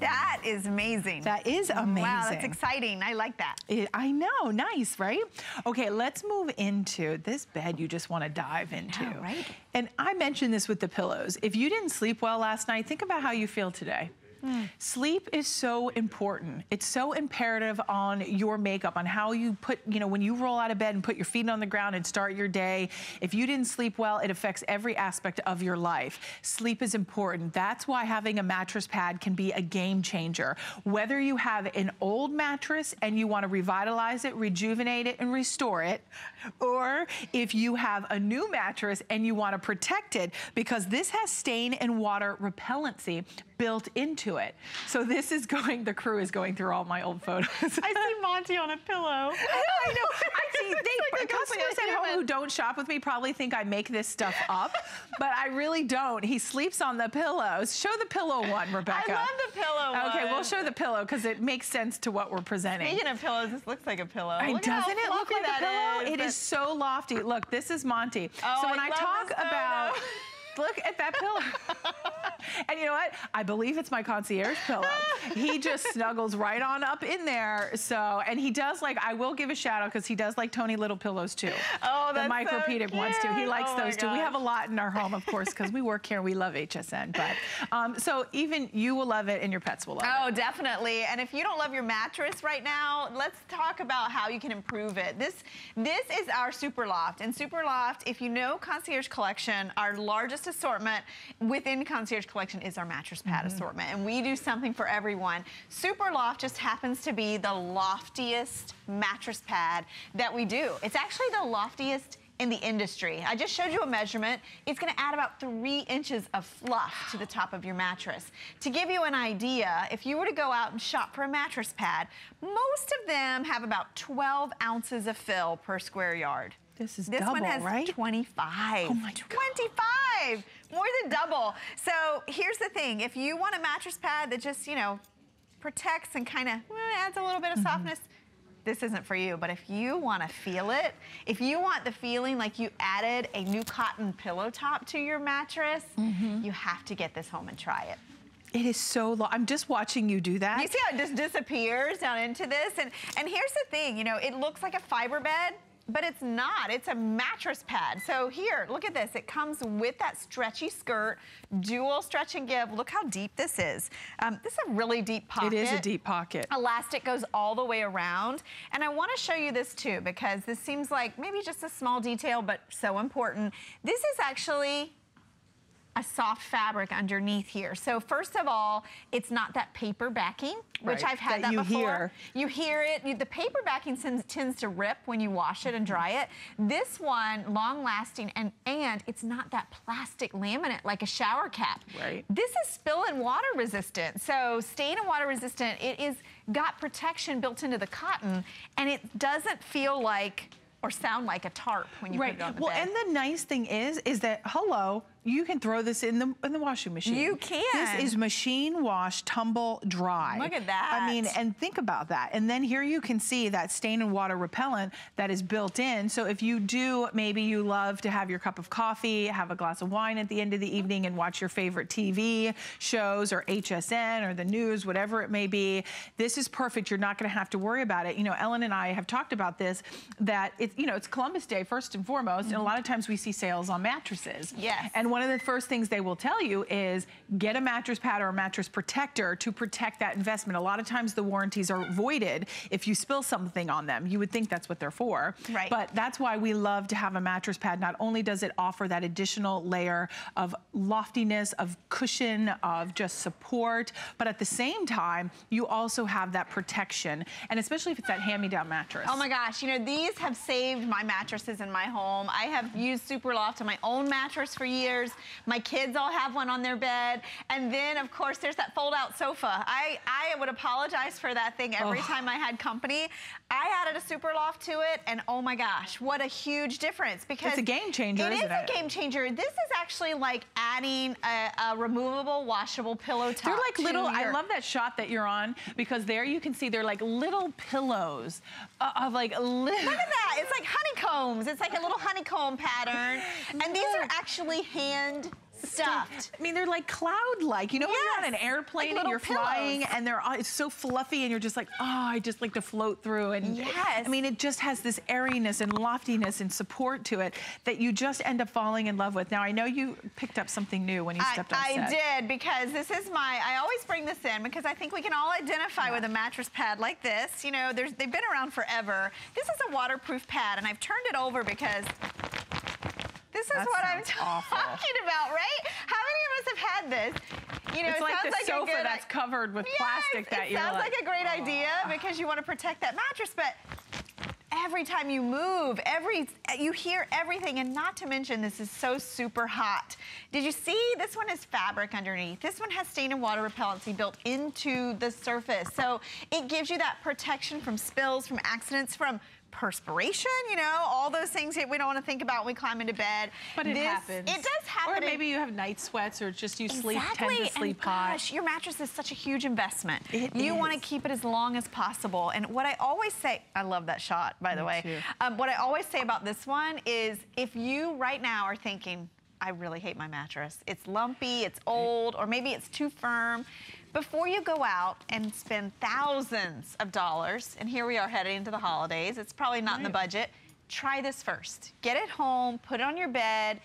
That is amazing. That is amazing. Wow, that's exciting. I like that. It, I know, nice, right? Okay, let's move into this bed you just want to dive into. Know, right? And I mentioned this with the pillows. If you didn't sleep well last night, think about how you feel today. Mm. Sleep is so important. It's so imperative on your makeup, on how you put, you know, when you roll out of bed and put your feet on the ground and start your day, if you didn't sleep well, it affects every aspect of your life. Sleep is important. That's why having a mattress pad can be a game changer. Whether you have an old mattress and you want to revitalize it, rejuvenate it, and restore it, or if you have a new mattress and you want to protect it, because this has stain and water repellency built into it. So this is going, the crew is going through all my old photos. I see Monty on a pillow. I know. I see, they, like customers at home who don't shop with me probably think I make this stuff up, but I really don't. He sleeps on the pillows. Show the pillow one, Rebecca. I love the pillow Okay, we'll show the pillow because it makes sense to what we're presenting. Speaking of pillows, this looks like a pillow. I, doesn't it look like a pillow? Is, it is so lofty. Look, this is Monty. Oh, so when I, I talk about look at that pillow. and you know what? I believe it's my concierge pillow. he just snuggles right on up in there. So, and he does like, I will give a shout out because he does like Tony Little pillows too. Oh, that's The micropedic so ones too. He likes oh those too. We have a lot in our home, of course, because we work here. We love HSN. But um, so even you will love it and your pets will love oh, it. Oh, definitely. And if you don't love your mattress right now, let's talk about how you can improve it. This, this is our Super Loft. And Super Loft, if you know Concierge Collection, our largest assortment within Concierge Collection is our mattress pad mm -hmm. assortment. And we do something for everyone. Super Loft just happens to be the loftiest mattress pad that we do. It's actually the loftiest in the industry. I just showed you a measurement. It's gonna add about three inches of fluff to the top of your mattress. To give you an idea, if you were to go out and shop for a mattress pad, most of them have about 12 ounces of fill per square yard. This is this double, one has right? 25. Oh my God. 25! More than double. So here's the thing. If you want a mattress pad that just, you know, protects and kind of eh, adds a little bit of mm -hmm. softness, this isn't for you. But if you want to feel it, if you want the feeling like you added a new cotton pillow top to your mattress, mm -hmm. you have to get this home and try it. It is so long. I'm just watching you do that. You see how it just disappears down into this? And, and here's the thing, you know, it looks like a fiber bed, but it's not. It's a mattress pad. So here, look at this. It comes with that stretchy skirt, dual stretch and give. Look how deep this is. Um, this is a really deep pocket. It is a deep pocket. Elastic goes all the way around. And I wanna show you this too, because this seems like maybe just a small detail, but so important. This is actually a soft fabric underneath here. So first of all, it's not that paper backing, which right, I've had that, that you before. Hear. You hear it. The paper backing tends, tends to rip when you wash it and dry it. This one, long lasting, and, and it's not that plastic laminate like a shower cap. Right. This is spill and water resistant. So stain and water resistant, it is got protection built into the cotton, and it doesn't feel like or sound like a tarp when you right. put it on the well, bed. and the nice thing is, is that, hello, you can throw this in the in the washing machine. You can. This is machine wash, tumble dry. Look at that. I mean, and think about that. And then here you can see that stain and water repellent that is built in. So if you do, maybe you love to have your cup of coffee, have a glass of wine at the end of the evening and watch your favorite TV shows or HSN or the news, whatever it may be, this is perfect. You're not gonna have to worry about it. You know, Ellen and I have talked about this, that it's, you know, it's Columbus Day first and foremost, mm -hmm. and a lot of times we see sales on mattresses. Yes. And one of the first things they will tell you is get a mattress pad or a mattress protector to protect that investment. A lot of times the warranties are voided if you spill something on them. You would think that's what they're for. Right. But that's why we love to have a mattress pad. Not only does it offer that additional layer of loftiness, of cushion, of just support, but at the same time, you also have that protection. And especially if it's that hand-me-down mattress. Oh my gosh, you know, these have saved my mattresses in my home. I have used Super Loft on my own mattress for years My kids all have one on their bed. And then, of course, there's that fold-out sofa. I, I would apologize for that thing every oh. time I had company. I added a super loft to it, and oh my gosh, what a huge difference. Because It's a game changer, It is a game changer. This is actually like adding a, a removable, washable pillow top They're like little, your... I love that shot that you're on, because there you can see they're like little pillows uh, of like... Little. Look at that, it's like honeycombs. It's like a little honeycomb pattern. And these are actually hand stuffed. I mean, they're like cloud-like. You know when you're on an airplane like and you're little flying and they're all- it's so fluffy and you're just like, oh, I just like to float through. And Yes. I mean, it just has this airiness and loftiness and support to it that you just end up falling in love with. Now, I know you picked up something new when you I, stepped on I did because this is my. I always bring this in because I think we can all identify with a mattress pad like this. You know, there's they've been around forever. This is a waterproof pad, and I've turned it over because this is That what I'm awful. talking about, right? How many of us have had this? You know, It's it like sounds the like a sofa good that's covered with Yes, plastic that you're sounds like, like, a great idea because you want to protect that mattress, but every time you move, every you hear everything, and not to mention this is so super hot. Did you see this one is fabric underneath? This one has stain and water repellency built into the surface, so it gives you that protection from spills, from accidents, from perspiration, you know, all those things that we don't want to think about when we climb into bed. But it This- happens. It does happen. Or maybe you have night sweats or just you sleep tend to sleep and hot. gosh, your mattress is such a huge investment. It you want to keep it as long as possible. And what I always say, I love that shot, by the Me way. Um, what I always say about this one is if you right now are thinking, I really hate my mattress. It's lumpy, it's old, or maybe it's too firm. Before you go out and spend thousands of dollars, and here we are heading into the holidays, it's probably not in the budget, try this first. Get it home, put it on your bed,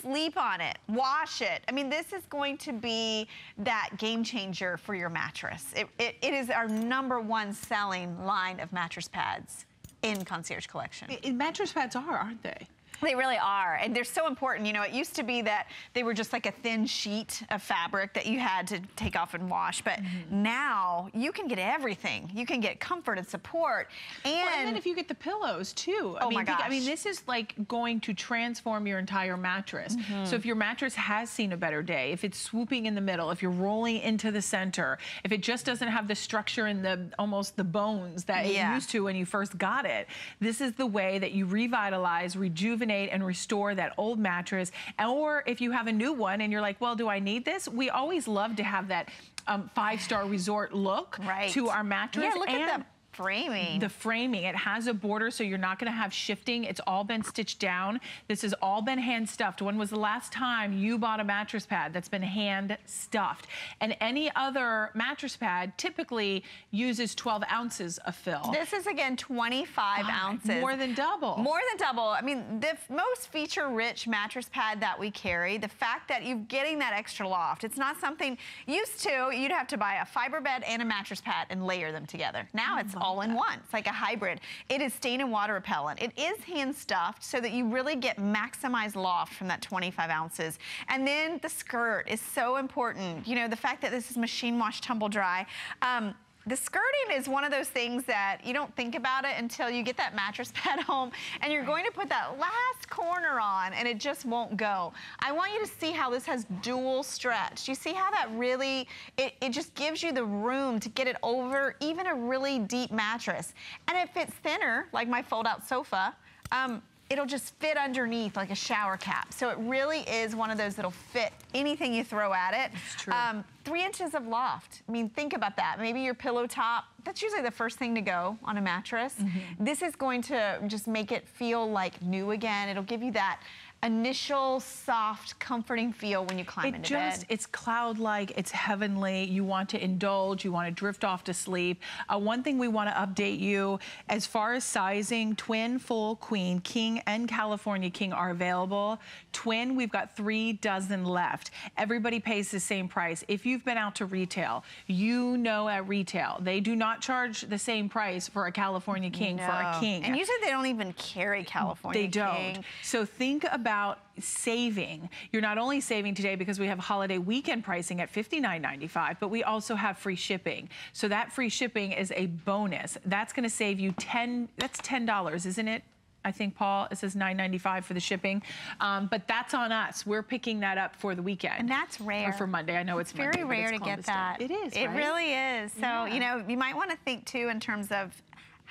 sleep on it, wash it. I mean, this is going to be that game changer for your mattress. It, it, it is our number one selling line of mattress pads in Concierge Collection. I- mattress pads are, aren't they? They really are, and they're so important. You know, it used to be that they were just like a thin sheet of fabric that you had to take off and wash, but Mm-hmm. now you can get everything. You can get comfort and support, and, Well, and then if you get the pillows too. I Oh mean, my think- I mean, this is like going to transform your entire mattress. Mm-hmm. So if your mattress has seen a better day, if it's swooping in the middle, if you're rolling into the center, if it just doesn't have the structure and the almost the bones that Yeah. it used to when you first got it, this is the way that you revitalize, rejuvenate, and restore that old mattress. Or if you have a new one and you're like, well, do I need this? We always love to have that um, five-star resort look right to our mattress. Yeah, look and at the framing. the framing. It has a border, so you're not gonna have shifting. It's all been stitched down. This has all been hand stuffed. When was the last time you bought a mattress pad that's been hand stuffed? And any other mattress pad typically uses 12 ounces of fill. This is again 25 God, ounces. more than double. More than double. I mean, the most feature-rich mattress pad that we carry, the fact that you're getting that extra loft, it's not something used to, you'd have to buy a fiber bed and a mattress pad and layer them together. Now oh it's all in one. It's like a hybrid. It is stain and water repellent. It is hand stuffed so that you really get maximized loft from that 25 ounces. And then the skirt is so important. You know, the fact that this is machine wash, tumble dry. Um, the skirting is one of those things that you don't think about it until you get that mattress pad home and you're going to put that last corner on and it just won't go. I want you to see how this has dual stretch. You see how that really, it, it just gives you the room to get it over even a really deep mattress. And it fits thinner, like my fold out sofa, um, it'll just fit underneath like a shower cap. So it really is one of those that'll fit anything you throw at it. It's true. Um, three inches of loft. I mean, think about that. Maybe your pillow top, that's usually the first thing to go on a mattress. Mm-hmm. This is going to just make it feel like new again. It'll give you that initial soft, comforting feel when you climb It into just, bed. it's cloud-like, it's heavenly. You want to indulge, you want to drift off to sleep. Uh, one thing we want to update you, as far as sizing, twin, full, queen, king, and California king are available. Twin, we've got three dozen left. Everybody pays the same price. If you've been out to retail, you know at retail, they do not charge the same price for a California king, for a king. And usually they don't even carry California King. They don't. So think about saving. You're not only saving today because we have holiday weekend pricing at $59.95, but we also have free shipping. So that free shipping is a bonus. That's going to save you 10 that's $10, isn't it? I think Paul, it says $9.95 for the shipping, um, but that's on us. We're picking that up for the weekend. And that's rare. Or for Monday. I know it's, very Monday, but rare it's to get Columbus Day. that. It is. It right? really is. So, Yeah. you know, you might want to think too in terms of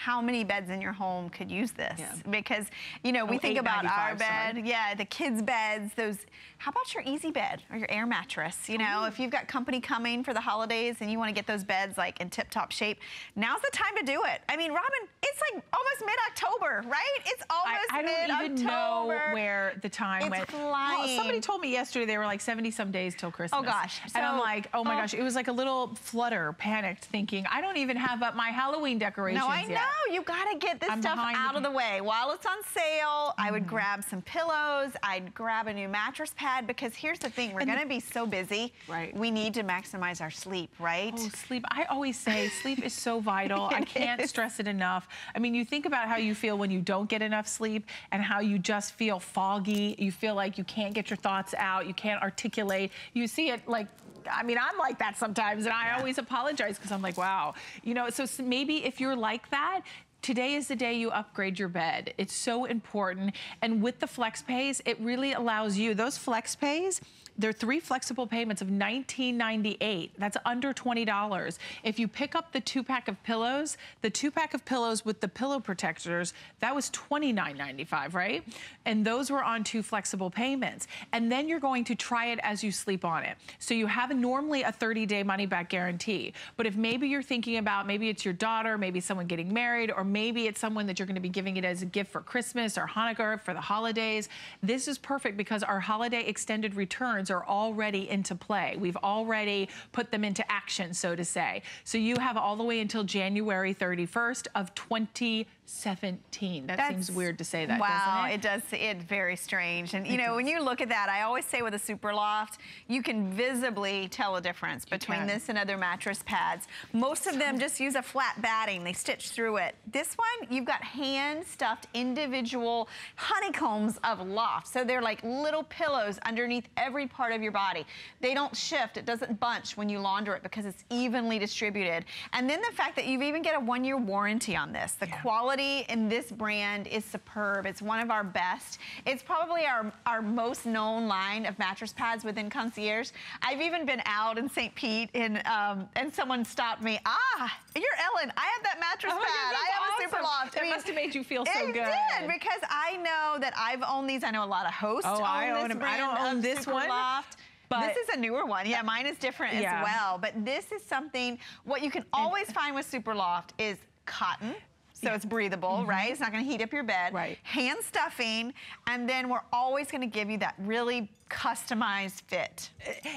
how many beds in your home could use this? Yeah. Because, you know, we Oh, think about our bed, sorry. yeah, the kids' beds, those. How about your easy bed or your air mattress? You know, oh. if you've got company coming for the holidays and you want to get those beds like in tip-top shape, now's the time to do it. I mean, Robin, it's like almost mid-October, right? It's I, almost I don't even know mid-October. where the time It's went. Well, flying. somebody told me yesterday they were like 70 some days till Christmas. Oh gosh. and I'm like, oh my oh. gosh, it was like a little flutter, panicked, thinking I don't even have up my Halloween decorations No, I yet. know. You got to get this I'm stuff out of the way. While it's on sale, I Mm-hmm. would grab some pillows. I'd grab a new mattress pad because here's the thing. We're And- to be so busy. Right. We need to maximize our sleep, right? Oh, sleep. I always say sleep is so vital. I can't is. stress it enough. I mean, you think about how you feel when you don't get enough sleep and how you just feel foggy. You feel like you can't get your thoughts out. You can't articulate. You see it like I mean, I'm like that sometimes, and I always apologize because I'm like, wow. You know, so maybe if you're like that, Today is the day you upgrade your bed. It's so important. And with the flex pays, it really allows you, those flex pays, they're three flexible payments of $19.98. That's under $20. If you pick up the two pack of pillows, the two pack of pillows with the pillow protectors, that was $29.95, right? And those were on two flexible payments. And then you're going to try it as you sleep on it. So you have normally a 30 day money back guarantee. But if maybe you're thinking about maybe it's your daughter, maybe someone getting married, or maybe it's someone that you're going to be giving it as a gift for Christmas or Hanukkah or for the holidays, this is perfect because our holiday extended returns are already into play. We've already put them into action, so to say. So you have all the way until January 31st of 2017. That seems weird to say that, wow, doesn't it? it does. It's very strange. And you know, when you look at that, I always say with a super loft, you can visibly tell a difference between can. this and other mattress pads. Most of them just use a flat batting. They stitch through it. This one, you've got hand stuffed individual honeycombs of loft. So they're like little pillows underneath every part of your body. They don't shift. It doesn't bunch when you launder it because it's evenly distributed. And then the fact that you've even get a one-year warranty on this. The Yeah. quality in this brand is superb. It's one of our best. It's probably our, our most known line of mattress pads within Concierge. I've even been out in St. Pete and um, and someone stopped me. Ah, you're Ellen. I have that mattress Oh pad. God, I have a super awesome. loft. That must have made you feel so it good. did because I know that I've owned these. I know a lot of hosts Oh, own I this own. I brand don't own this one, Loft. but- this is a newer one. Yeah, mine is different Yeah. as well. But this is something, what you can always find with Super Loft is cotton. So it's breathable, mm-hmm. right? It's not gonna heat up your bed. Right. Hand stuffing, and then we're always gonna give you that really customized fit.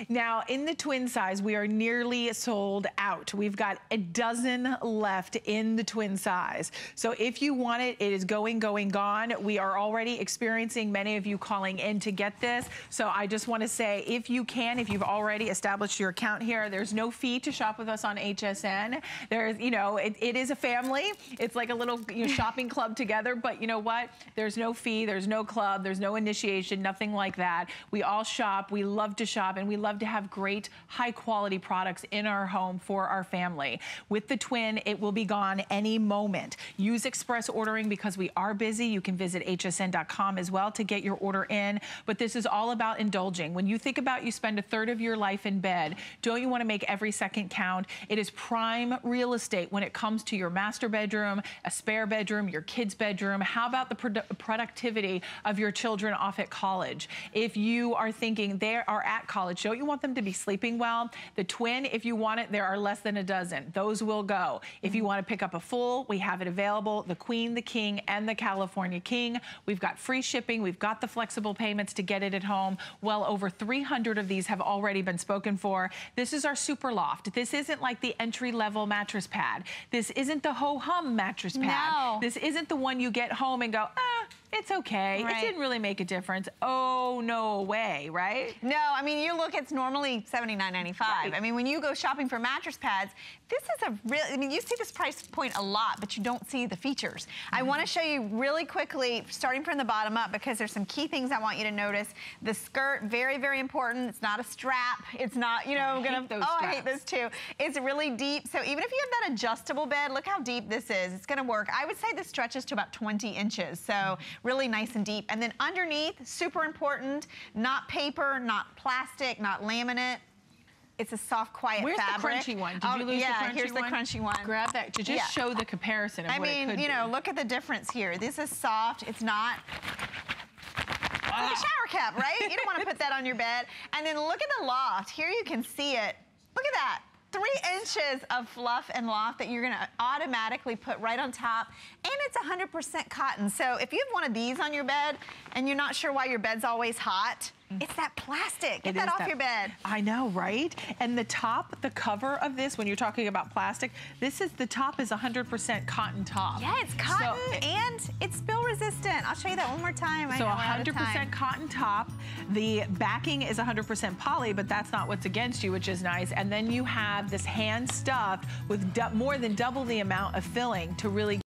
Now, in the twin size, we are nearly sold out. We've got a dozen left in the twin size. So if you want it, it is going, going, gone. We are already experiencing many of you calling in to get this. So I just want to say, if you can, if you've already established your account here, there's no fee to shop with us on HSN. There's, you know, it, it is a family. It's like a little you know, shopping club together, but you know what? There's no fee, there's no club, there's no initiation, nothing like that. We all shop, we love to shop, and we love to have great, high quality products in our home for our family. With the twin, it will be gone any moment. Use express ordering because we are busy. You can visit hsn.com as well to get your order in. But this is all about indulging. When you think about you spend a third of your life in bed, don't you want to make every second count? It is prime real estate when it comes to your master bedroom, a spare bedroom, your kid's bedroom. How about the produ- productivity of your children off at college? If you are thinking they are at college, don't you want them to be sleeping well? The twin, if you want it, there are less than a dozen. Those will go. If you want to pick up a full, we have it available. The queen, the king, and the California king. We've got free shipping. We've got the flexible payments to get it at home. Well over 300 of these have already been spoken for. This is our super loft. This isn't like the entry level mattress pad. This isn't the ho hum mattress pad. No. This isn't the one you get home and go, ah, it's okay. Right. It didn't really make a difference. Oh, no way, right? No, I mean, you look, it's normally $79.95. Right. I mean, when you go shopping for mattress pads, this is a real, I mean, you see this price point a lot, but you don't see the features. I Mm-hmm. want to show you really quickly, starting from the bottom up, because there's some key things I want you to notice. The skirt, very, very important. It's not a strap. It's not, you know, I hate gonna, oh, I hate straps. those too. It's really deep. So even if you have that adjustable bed, look how deep this is. It's gonna work. I would say this stretches to about 20 inches. So really nice and deep. And then underneath, super important, not paper, not plastic, not laminate. it's a soft, quiet Where's fabric. the crunchy one? Did Oh, you lose yeah, the crunchy here's one? the crunchy one. Grab that to just Yeah. show the comparison of I what it mean, you know, be. look at the difference here. This is soft. It's not like Ah. a shower cap, right? You don't want to put that on your bed. And then look at the loft. Here you can see it. Look at that. Three inches of fluff and loft that you're gonna automatically put right on top. And it's 100% cotton. So if you have one of these on your bed and you're not sure why your bed's always hot, Mm-hmm. it's that plastic. Get It that off your bed. I know, right? And the top, the cover of this, when you're talking about plastic, this is the top is 100% cotton top. Yeah, it's cotton So, and it's spill resistant. I'll show you that one more time. I so know we're out of 100% cotton top. The backing is 100% poly, but that's not what's against you, which is nice. And then you have this hand stuffed with more than double the amount of filling to really